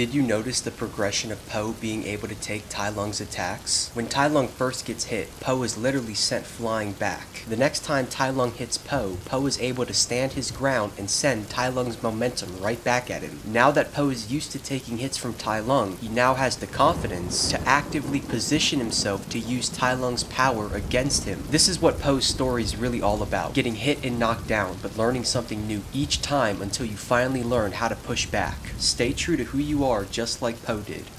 Did you notice the progression of Po being able to take Tai Lung's attacks? When Tai Lung first gets hit, Po is literally sent flying back. The next time Tai Lung hits Po, Po is able to stand his ground and send Tai Lung's momentum right back at him. Now that Po is used to taking hits from Tai Lung, he now has the confidence to actively position himself to use Tai Lung's power against him. This is what Po's story is really all about. Getting hit and knocked down, but learning something new each time until you finally learn how to push back. Stay true to who you are just like Po did.